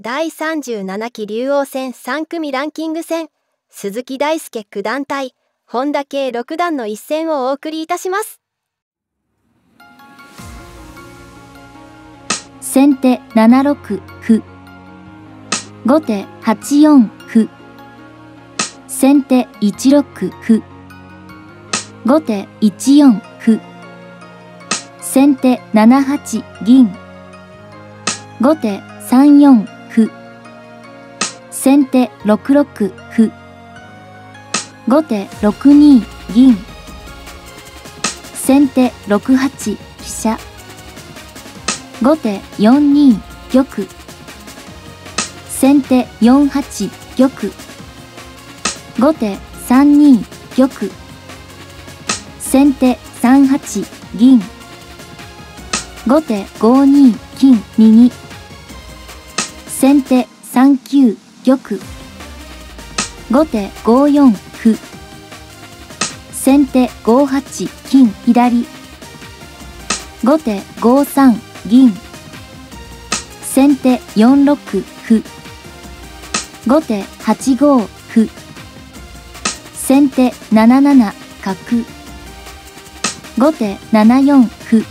第37期竜王戦3組ランキング戦鈴木大輔九段対本田圭六段の一戦をお送りいたします。先手7六歩。後手8四歩。先手1六歩。後手1四歩。先手7八銀。後手3四歩。先手6六歩。後手6二銀。先手6八飛車。後手4二玉。先手4八玉。後手3二玉。先手3八銀。後手5二金右。先手3九玉後手5四歩。先手5八金左。後手5三銀。先手4六歩。後手8五歩。先手7七角。後手7四歩。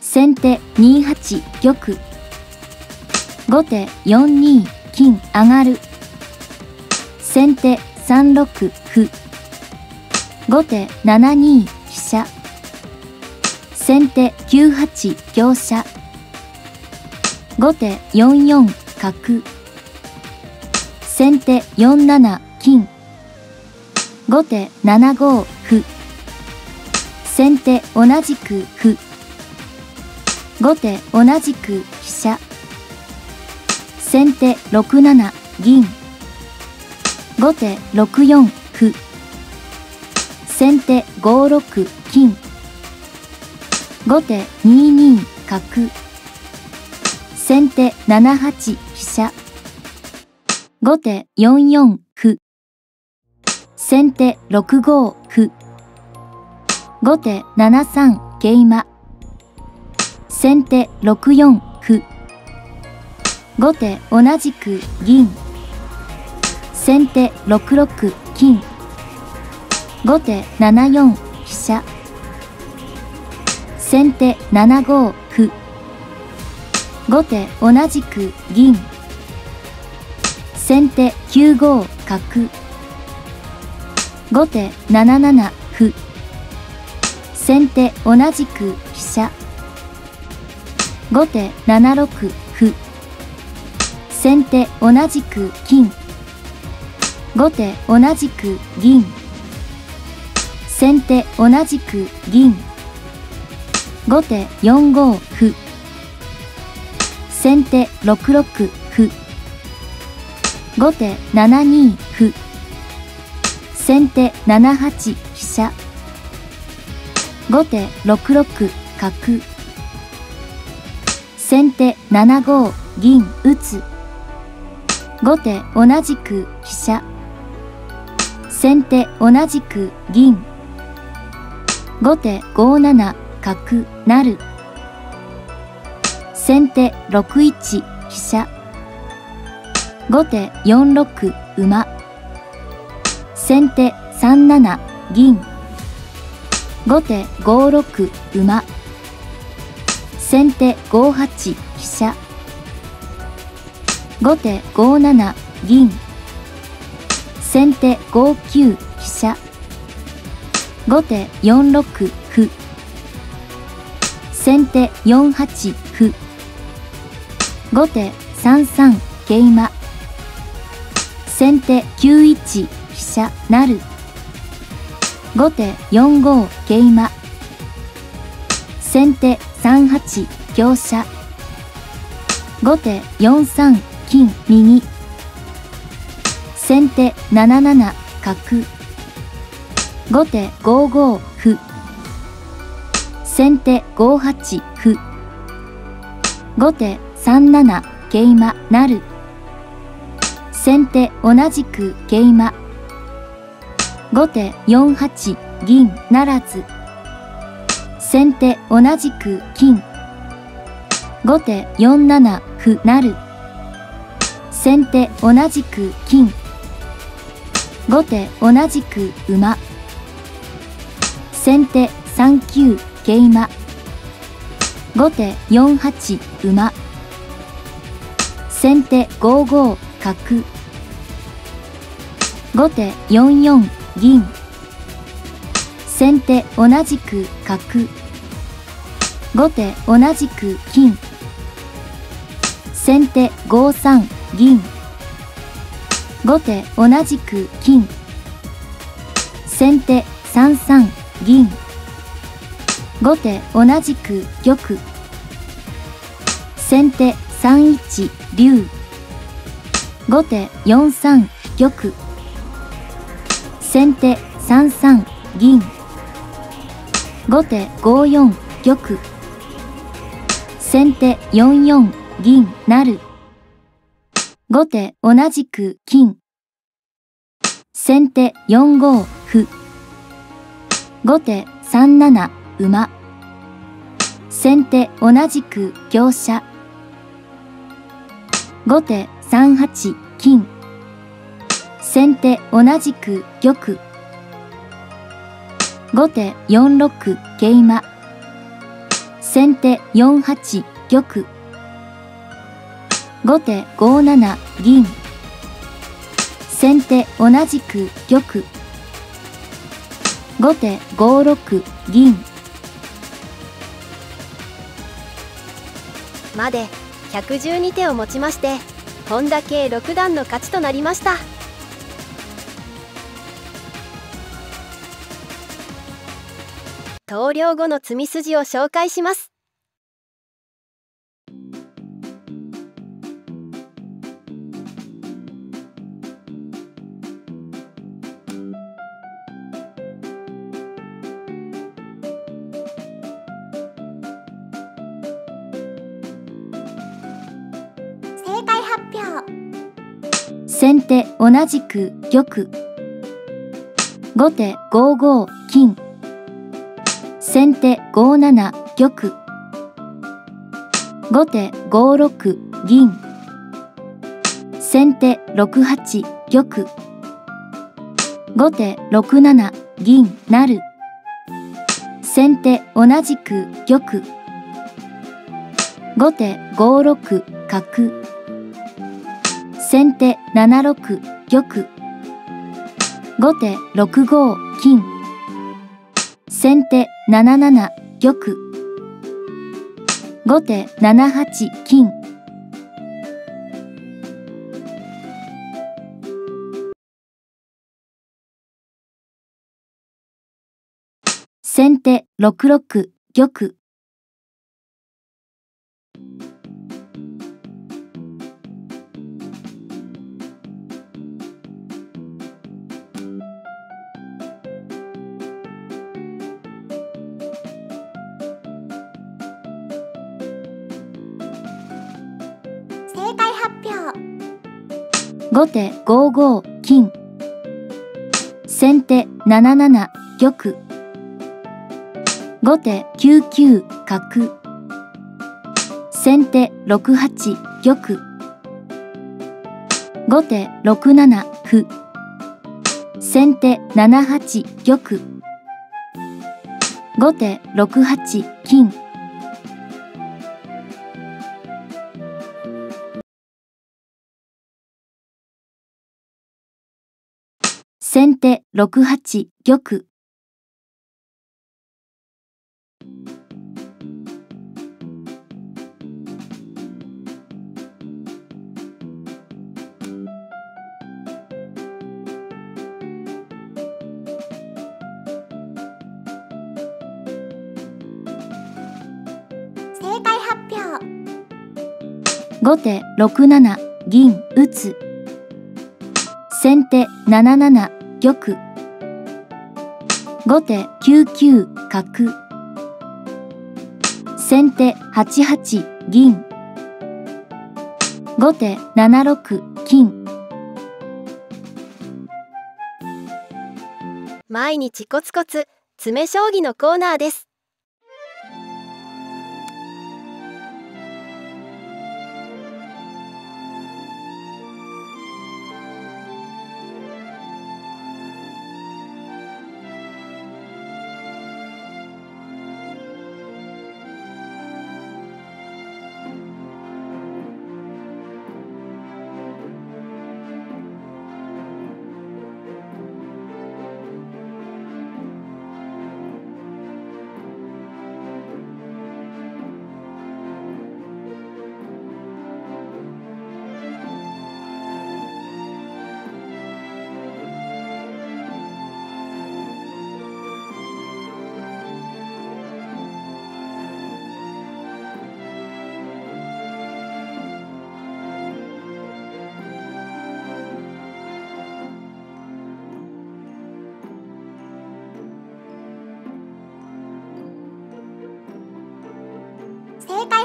先手2八玉。後手4二。金上がる。先手3六歩。後手7二飛車。先手9八香車後手4四角。先手4七金。後手7五歩。先手同じく歩。後手同じく飛車。先手6七銀。後手6四歩。先手5六金。後手2二角。先手7八飛車。後手4四歩。先手6五歩。後手7三桂馬。先手6四歩。後手同じく銀。先手6六金。後手7四飛車。先手7五歩。後手同じく銀。先手9五角。後手7七歩。先手同じく飛車。後手7六歩。先手同じく金。後手同じく銀。先手同じく銀。後手4五歩。先手6六歩。後手7二歩。先手7八飛車。後手6六角。先手7五銀打つ。後手同じく飛車。先手同じく銀。後手5七角成先手6一飛車後手4六馬先手3七銀後手5六馬先手5八飛車後手5七銀。先手5九飛車。後手4六歩。先手4八歩。後手3三桂馬。先手9一飛車成。後手4五桂馬。先手3八香車。後手4三金右。先手7七角。後手5五歩。先手5八歩。後手3七桂馬成。先手同じく桂馬。後手4八銀ならず。先手同じく金。後手4七歩成。先手同じく金。後手同じく馬。先手3九桂馬。後手4八馬。先手5五角。後手4四銀。先手同じく角。後手同じく金。先手5三。銀。後手同じく金。先手3三銀。後手同じく玉。先手3一竜。後手4三玉。先手3三銀。後手5四玉。先手4四銀成後手同じく金。先手4五歩。後手3七馬。先手同じく香車。後手3八金。先手同じく玉。後手4六桂馬。先手4八玉。後手5七銀。先手同じく玉後手5六銀。まで112手をもちまして本田系六段の勝ちとなりました。投了後の詰み筋を紹介します。発表。先手同じく玉。後手5五金。先手5七玉。後手5六銀。先手6八玉。後手6七銀成先手同じく玉。後手5六角。先手7六玉。後手6五金。先手7七玉。後手7八金。先手6六玉。発表。後手5五金。先手7七玉。後手9九角。先手6八玉。後手6七歩。先手7八玉。後手6八金。先手6八玉。正解発表。後手6七銀打つ。先手7七玉。後手9九角。先手8八銀。後手7六金。毎日コツコツ詰将棋のコーナーです。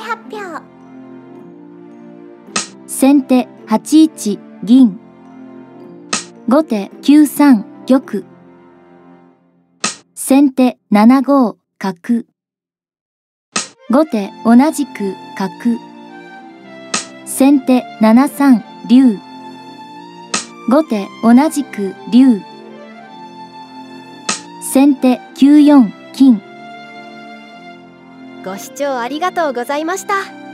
発表先手8一銀。後手9三玉。先手7五角。後手同じく角。先手7三竜後手同じく竜。先手9四金。ご視聴ありがとうございました。